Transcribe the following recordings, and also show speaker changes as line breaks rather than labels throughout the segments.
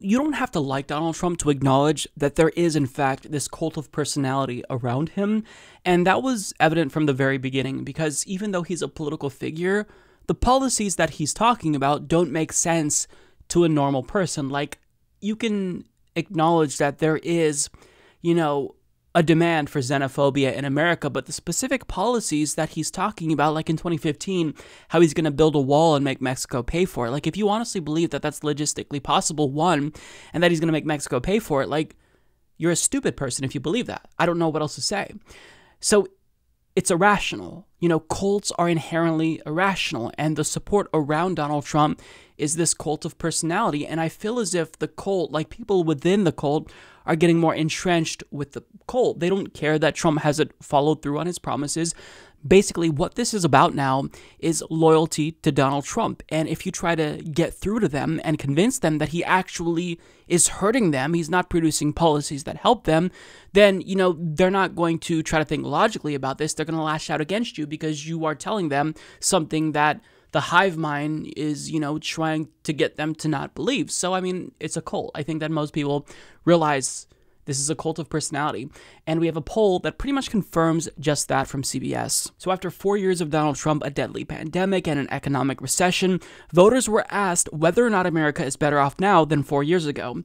you don't have to like Donald Trump to acknowledge that there is, in fact, this cult of personality around him. And that was evident from the very beginning because even though he's a political figure, the policies that he's talking about don't make sense to a normal person. Like, you can acknowledge that there is, you know, a demand for xenophobia in America, but the specific policies that he's talking about, like in 2015, how he's going to build a wall and make Mexico pay for it. Like, if you honestly believe that that's logistically possible, one, and that he's going to make Mexico pay for it, like, you're a stupid person if you believe that. I don't know what else to say. So, it's irrational. You know, cults are inherently irrational, and the support around Donald Trump is this cult of personality. And I feel as if the cult, like people within the cult, are getting more entrenched with the cult. They don't care that Trump hasn't followed through on his promises. Basically, what this is about now is loyalty to Donald Trump. And if you try to get through to them and convince them that he actually is hurting them, he's not producing policies that help them, then, you know, they're not going to try to think logically about this. They're going to lash out against you because you are telling them something that the hive mind is, you know, trying to get them to not believe. So, I mean, it's a cult. I think that most people realize this is a cult of personality. And we have a poll that pretty much confirms just that from CBS. So, after four years of Donald Trump, a deadly pandemic, and an economic recession, voters were asked whether or not America is better off now than four years ago.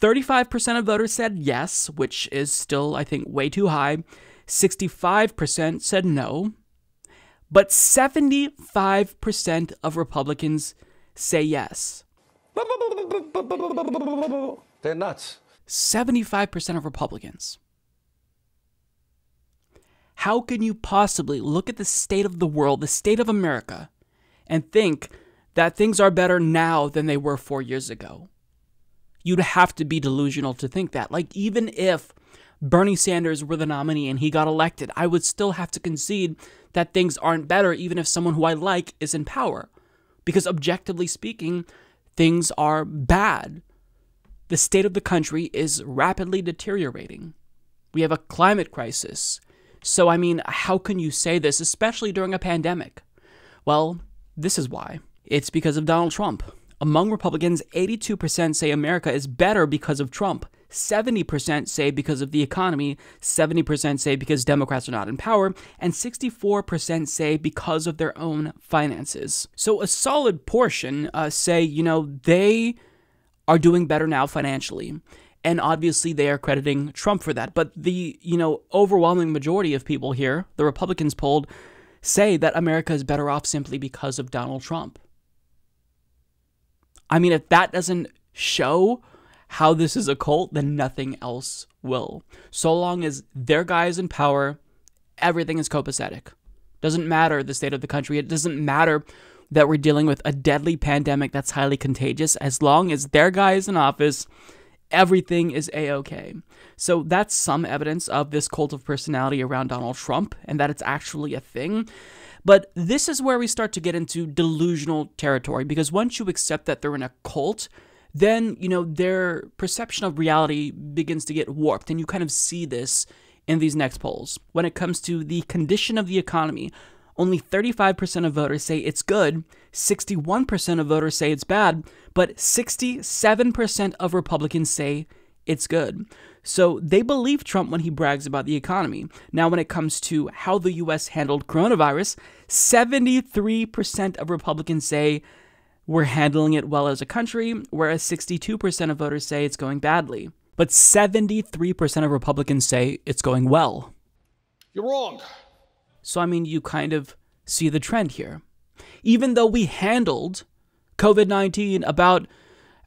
35% of voters said yes, which is still, I think, way too high. 65% said no. But 75% of Republicans say yes.
They're nuts.
75% of Republicans. How can you possibly look at the state of the world, the state of America, and think that things are better now than they were four years ago? You'd have to be delusional to think that. Like, even if Bernie Sanders were the nominee and he got elected, I would still have to concede that things aren't better, even if someone who I like is in power. Because objectively speaking, things are bad. The state of the country is rapidly deteriorating. We have a climate crisis. So, I mean, how can you say this, especially during a pandemic? Well, this is why. It's because of Donald Trump. Among Republicans, 82% say America is better because of Trump. 70% say because of the economy, 70% say because Democrats are not in power, and 64% say because of their own finances. So a solid portion uh, say, you know, they are doing better now financially. And obviously they are crediting Trump for that. But the, you know, overwhelming majority of people here, the Republicans polled, say that America is better off simply because of Donald Trump. I mean, if that doesn't show how this is a cult, then nothing else will. So long as their guy is in power, everything is copacetic. Doesn't matter the state of the country. It doesn't matter that we're dealing with a deadly pandemic that's highly contagious. As long as their guy is in office, everything is a okay. So that's some evidence of this cult of personality around Donald Trump and that it's actually a thing. But this is where we start to get into delusional territory because once you accept that they're in a cult, then, you know, their perception of reality begins to get warped. And you kind of see this in these next polls. When it comes to the condition of the economy, only 35% of voters say it's good, 61% of voters say it's bad, but 67% of Republicans say it's good. So they believe Trump when he brags about the economy. Now, when it comes to how the US handled coronavirus, 73% of Republicans say we're handling it well as a country, whereas 62% of voters say it's going badly. But 73% of Republicans say it's going well.
You're wrong.
So, I mean, you kind of see the trend here. Even though we handled COVID 19 about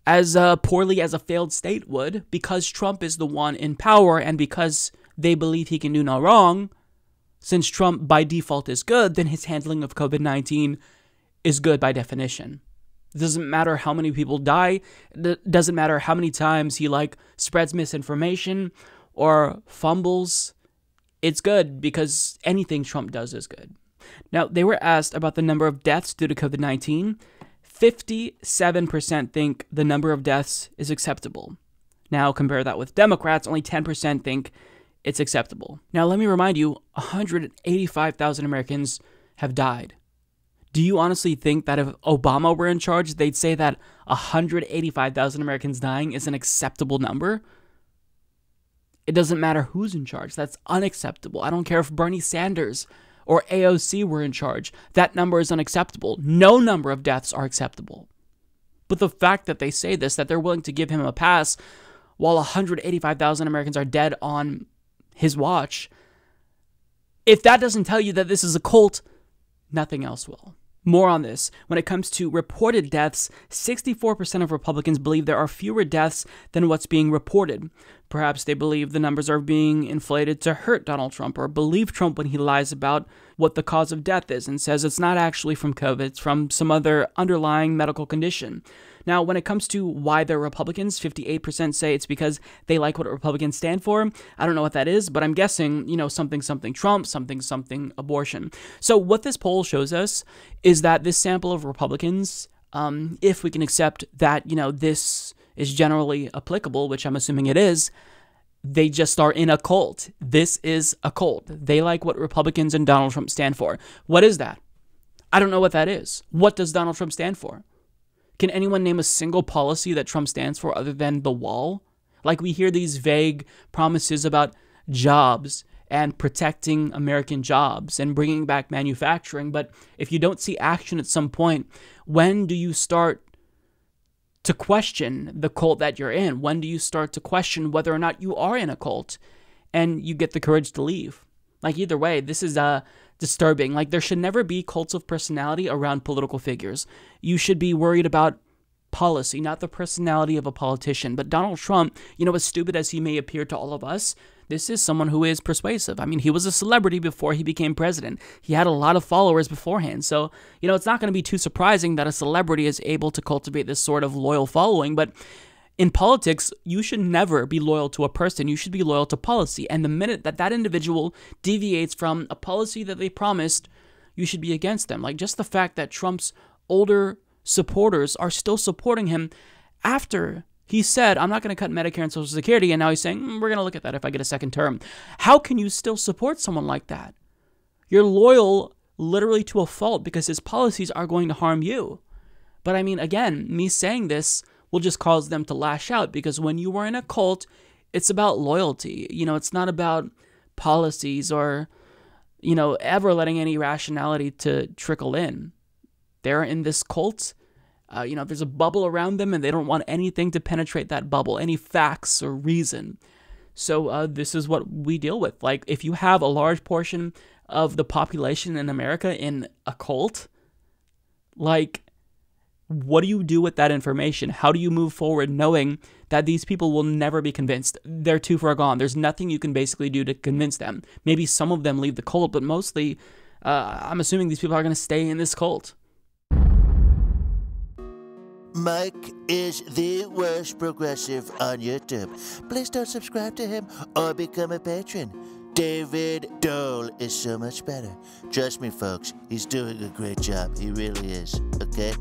as uh, poorly as a failed state would, because Trump is the one in power and because they believe he can do no wrong, since Trump by default is good, then his handling of COVID 19 is good by definition. It doesn't matter how many people die. It doesn't matter how many times he like spreads misinformation or fumbles. It's good because anything Trump does is good. Now, they were asked about the number of deaths due to COVID 19. 57% think the number of deaths is acceptable. Now, compare that with Democrats, only 10% think it's acceptable. Now, let me remind you 185,000 Americans have died Do you honestly think that if Obama were in charge, they'd say that 185,000 Americans dying is an acceptable number? It doesn't matter who's in charge. That's unacceptable. I don't care if Bernie Sanders or AOC were in charge. That number is unacceptable. No number of deaths are acceptable. But the fact that they say this, that they're willing to give him a pass while 185,000 Americans are dead on his watch, if that doesn't tell you that this is a cult, nothing else will. More on this. When it comes to reported deaths, 64% of Republicans believe there are fewer deaths than what's being reported. Perhaps they believe the numbers are being inflated to hurt Donald Trump or believe Trump when he lies about what the cause of death is and says it's not actually from COVID, it's from some other underlying medical condition. Now, when it comes to why they're Republicans, 58% say it's because they like what Republicans stand for. I don't know what that is, but I'm guessing, you know, something, something Trump, something, something abortion. So, what this poll shows us is that this sample of Republicans, um, if we can accept that, you know, this is generally applicable, which I'm assuming it is, they just are in a cult. This is a cult. They like what Republicans and Donald Trump stand for. What is that? I don't know what that is. What does Donald Trump stand for? Can anyone name a single policy that Trump stands for other than the wall? Like we hear these vague promises about jobs and protecting American jobs and bringing back manufacturing, but if you don't see action at some point, when do you start to question the cult that you're in? When do you start to question whether or not you are in a cult and you get the courage to leave? Like either way, this is uh disturbing. Like there should never be cults of personality around political figures. You should be worried about policy, not the personality of a politician. But Donald Trump, you know, as stupid as he may appear to all of us, this is someone who is persuasive. I mean, he was a celebrity before he became president. He had a lot of followers beforehand. So, you know, it's not going to be too surprising that a celebrity is able to cultivate this sort of loyal following. But in politics, you should never be loyal to a person. You should be loyal to policy. And the minute that that individual deviates from a policy that they promised, you should be against them. Like just the fact that Trump's older supporters are still supporting him after he said, I'm not going to cut Medicare and Social Security. And now he's saying, mm, we're going to look at that if I get a second term. How can you still support someone like that? You're loyal literally to a fault because his policies are going to harm you. But I mean, again, me saying this will just cause them to lash out because when you are in a cult, it's about loyalty. You know, it's not about policies or, you know, ever letting any rationality to trickle in. They're in this cult. Uh, you know, there's a bubble around them and they don't want anything to penetrate that bubble, any facts or reason. So, uh, this is what we deal with. Like, if you have a large portion of the population in America in a cult, like, what do you do with that information? How do you move forward knowing that these people will never be convinced? They're too far gone. There's nothing you can basically do to convince them. Maybe some of them leave the cult, but mostly, uh, I'm assuming these people are going to stay in this cult.
Mike is the worst progressive on YouTube. Please don't subscribe to him or become a patron. David Doel is so much better. Trust me, folks, he's doing a great job. He really is. Okay?